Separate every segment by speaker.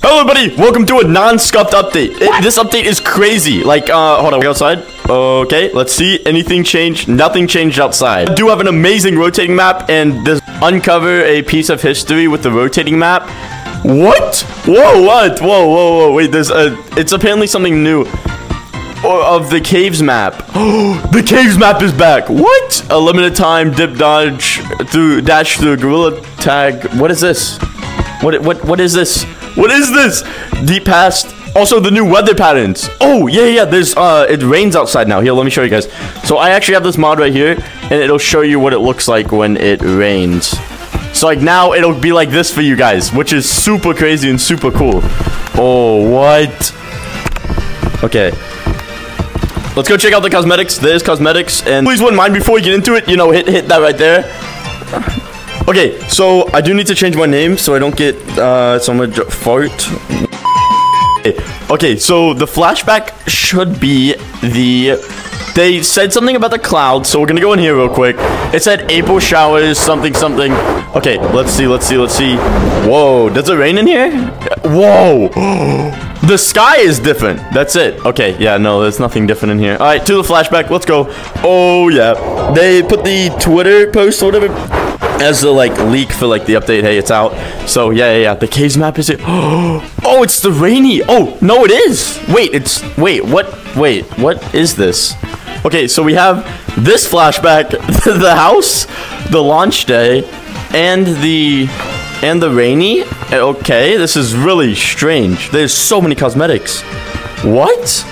Speaker 1: Hello, everybody. Welcome to a non-scuffed update. It- this update is crazy. Like, uh, hold on. We outside. Okay, let's see. Anything changed? Nothing changed outside. I do have an amazing rotating map, and this uncover a piece of history with the rotating map. What? Whoa, what? Whoa, whoa, whoa. Wait, there's a... It's apparently something new. Of the caves map. Oh, the caves map is back. What? A limited time dip dodge through dash through gorilla tag. What is this? What what what is this? What is this? Deep past. Also the new weather patterns. Oh yeah yeah. There's uh it rains outside now. Here let me show you guys. So I actually have this mod right here, and it'll show you what it looks like when it rains. So like now it'll be like this for you guys, which is super crazy and super cool. Oh what? Okay. Let's go check out the cosmetics. There's cosmetics, and please wouldn't mind before we get into it, you know, hit hit that right there. Okay, so I do need to change my name so I don't get uh j- fart. Okay, so the flashback should be the. They said something about the cloud, so we're gonna go in here real quick. It said April showers, something, something. Okay, let's see, let's see, let's see. Whoa, does it rain in here? Whoa, the sky is different. That's it. Okay, yeah, no, there's nothing different in here. All right, to the flashback. Let's go. Oh yeah, they put the Twitter post, whatever, as the like leak for like the update. Hey, it's out. So yeah, yeah, yeah. The caves map is it? Oh, it's the rainy. Oh no, it is. Wait, it's wait. What? Wait, what is this? Okay, so we have this flashback, the house, the launch day, and the and the rainy. Okay, this is really strange. There's so many cosmetics. What?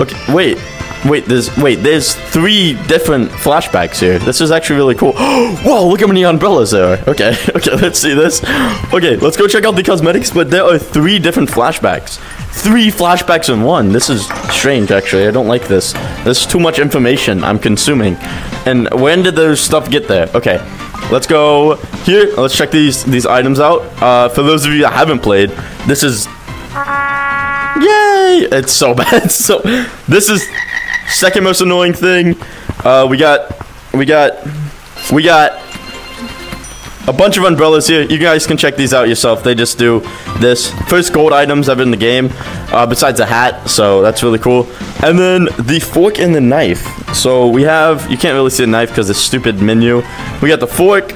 Speaker 1: Okay, wait. Wait, there's wait, there's three different flashbacks here. This is actually really cool. Whoa, look how many umbrellas there are. Okay, okay, let's see this. Okay, let's go check out the cosmetics, but there are three different flashbacks. Three flashbacks in one. This is strange, actually. I don't like this. This is too much information I'm consuming. And when did those stuff get there? Okay, let's go here. Let's check these these items out. Uh, for those of you that haven't played, this is Yay! It's so bad. So this is second most annoying thing. Uh, we got we got we got a bunch of umbrellas here. You guys can check these out yourself. They just do this first gold items ever in the game, uh, besides a hat. So that's really cool. And then the fork and the knife. So we have you can't really see the knife because it's stupid menu. We got the fork.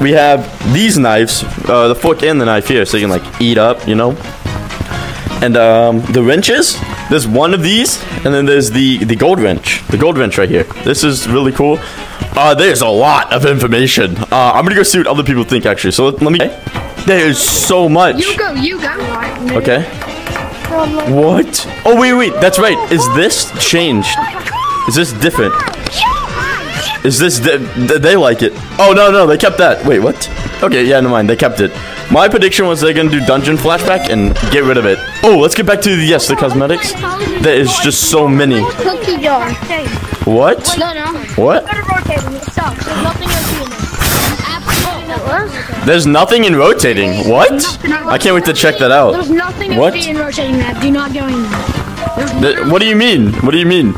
Speaker 1: We have these knives, uh, the fork and the knife here, so you can like eat up, you know. And um, the wrenches, there's one of these, and then there's the the gold wrench, the gold wrench right here. This is really cool. Uh, there's a lot of information. Uh, I'm gonna go see what other people think actually. So let, let me. There's so much.
Speaker 2: You go, you go.
Speaker 1: Okay. What? Oh wait, wait. That's right. Is this changed? Is this different? Is this di- th- they like it? Oh no no they kept that. Wait what? Okay yeah never mind they kept it. My prediction was they're gonna do dungeon flashback and get rid of it. Oh let's get back to the yes the cosmetics. There is just so many.
Speaker 2: Cookie jar.
Speaker 1: What?
Speaker 2: No, no.
Speaker 1: What?
Speaker 2: rotating. It sucks. There's nothing in it. Absolutely.
Speaker 1: There's nothing in rotating. What? I can't wait to check that out.
Speaker 2: There's nothing
Speaker 1: What?
Speaker 2: in rotating that. Do not go in there.
Speaker 1: What do you mean? What do you mean?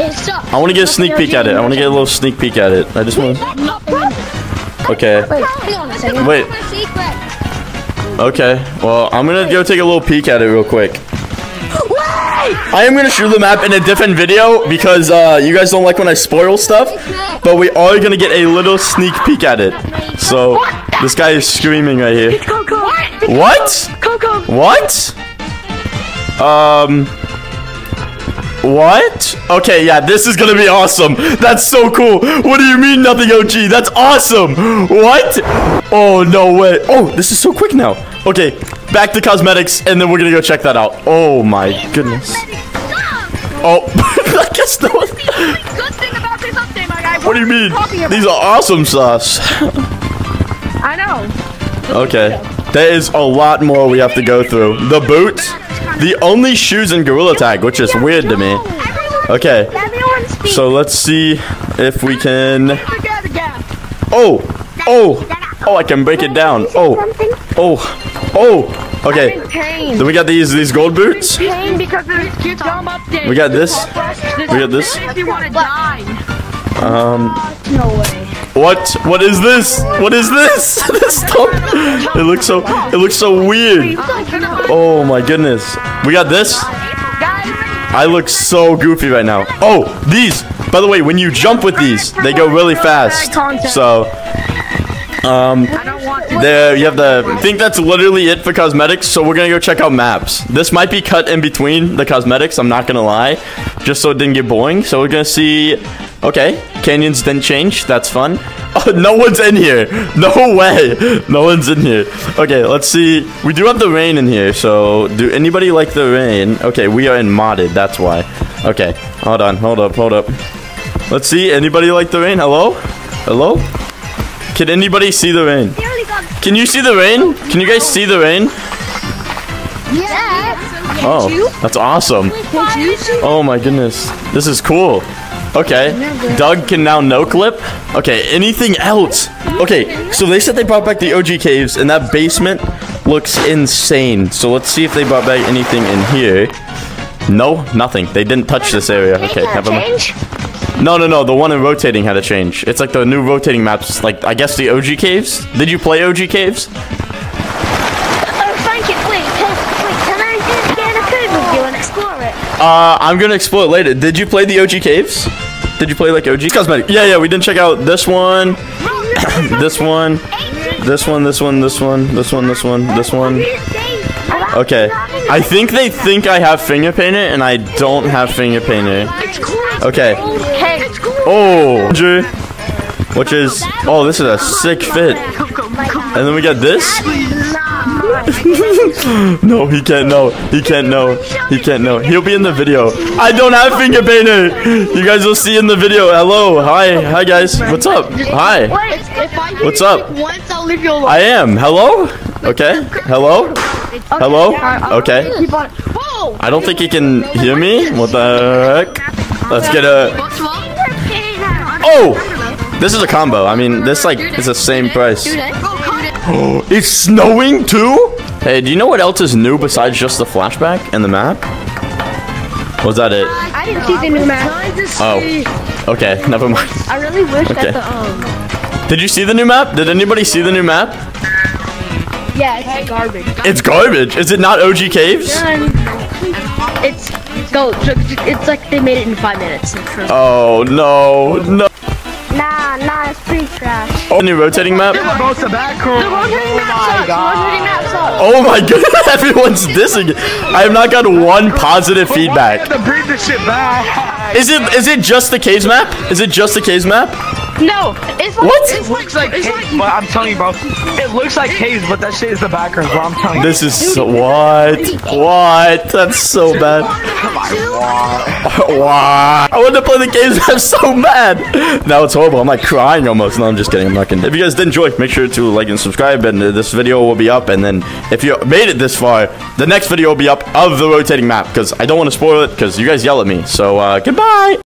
Speaker 2: It sucks.
Speaker 1: I want to get a sneak peek at it. I want to get a little sneak peek at it. I just want. Okay.
Speaker 2: Wait, hang on a second.
Speaker 1: Wait. Okay. Well, I'm gonna go take a little peek at it real quick. I am gonna shoot the map in a different video because uh, you guys don't like when I spoil stuff. But we are gonna get a little sneak peek at it. So this guy is screaming right here. What? What? Um. What? Okay, yeah, this is gonna be awesome. That's so cool. What do you mean nothing OG? That's awesome. What? Oh, no way. Oh, this is so quick now. Okay, back to cosmetics, and then we're gonna go check that out. Oh my goodness. Oh, I guess no one.
Speaker 2: Good thing about this update, my guy.
Speaker 1: What do you mean? These are awesome sauce.
Speaker 2: I know.
Speaker 1: Okay. There is a lot more we have to go through. The boots, the only shoes in Gorilla Tag, which is weird to me. Okay. So let's see if we can. Oh, oh, oh! I can break it down. Oh, oh, oh. Okay. Then we got these these gold boots.
Speaker 2: Pain because of this dumb update.
Speaker 1: We got this. We got this.
Speaker 2: If you want.
Speaker 1: Um. What? What is this? What is this? this stuff. It looks so. It looks so weird. Oh my goodness. We got this. I look so goofy right now. Oh, these. By the way, when you jump with these, they go really fast. So, um, there you have the. I think that's literally it for cosmetics. So we're gonna go check out maps. This might be cut in between the cosmetics. I'm not gonna lie, just so it didn't get boring. So we're gonna see. Okay, canyons didn't change. That's fun. Oh, no one's in here. No way. No one's in here. Okay, let's see. We do have the rain in here. So do anybody like the rain? Okay, we are in modded. That's why. Okay, hold on. Hold up. Hold up. Let's see. Anybody like the rain? Hello? Hello? Can anybody see the rain? Can you see the rain? Can you guys see the rain?
Speaker 2: Yeah.
Speaker 1: Oh, that's awesome. Oh my goodness. This is cool. Okay. Doug can now no clip. Okay, anything else? Okay, so they said they brought back the OG caves and that basement looks insane. So let's see if they brought back anything in here. No, nothing. They didn't touch this area. Okay, never mind. No, no, no. The one in rotating had to change. It's like the new rotating maps. Like I guess the OG caves. Did you play OG caves?
Speaker 2: Oh, Frankie, wait, can, wait, can I just get in a code with you and explore it?
Speaker 1: Uh, I'm gonna explore it later. Did you play the OG caves? Did you play like OG cosmetic? Yeah, yeah. We didn't check out this one, this one, this one, this one, this one, this one, this one, this one. Okay. I think they think I have finger painter and I don't have finger painter. Okay.
Speaker 2: Hey,
Speaker 1: Oh, Andrew, which is oh, this is a sick fit. And then we got this. no, he can't know. He can't know. He can't know. He'll be in the video. I don't have finger painter. You guys will see in the video. Hello. Hi. Hi guys. What's up? Hi. What's up? I am. Hello? Okay. Hello? Hello? Okay. I don't think he can hear me. What the heck? Let's get a Oh! This is a combo. I mean, this like is the same price. Oh, it's snowing too? Hey, do you know what else is new besides just the flashback and the map? Was that it?
Speaker 2: I didn't see the new map.
Speaker 1: Oh. Okay, never mind.
Speaker 2: I really wish
Speaker 1: Okay.
Speaker 2: that the um.
Speaker 1: Did you see the new map? Did anybody see the new map?
Speaker 2: Yeah, it's garbage.
Speaker 1: It's garbage. Is it not OG Caves?
Speaker 2: It's go. It's like they made it in five minutes.
Speaker 1: Oh no, no.
Speaker 2: Nah, nah, it's pretty trash.
Speaker 1: Oh, new rotating map?
Speaker 3: Both the back room.
Speaker 1: Oh, oh my goodness, everyone's dissing. I have not got one positive feedback.
Speaker 3: To bring this shit back.
Speaker 1: Is it is it just the caves map? Is it just the caves map?
Speaker 2: No, it's like
Speaker 1: What?
Speaker 3: It looks like caves, but I'm telling you, bro. It looks like caves, but that shit is the back room, bro. I'm telling you.
Speaker 1: This is so, what? What? That's so bad. Why? I want to play the games. I'm so mad. Now it's horrible. I'm like crying almost. No, I'm just kidding. I'm not kidding. If you guys did enjoy, make sure to like and subscribe. And uh, this video will be up. And then if you made it this far, the next video will be up of the rotating map because I don't want to spoil it because you guys yell at me. So uh, goodbye.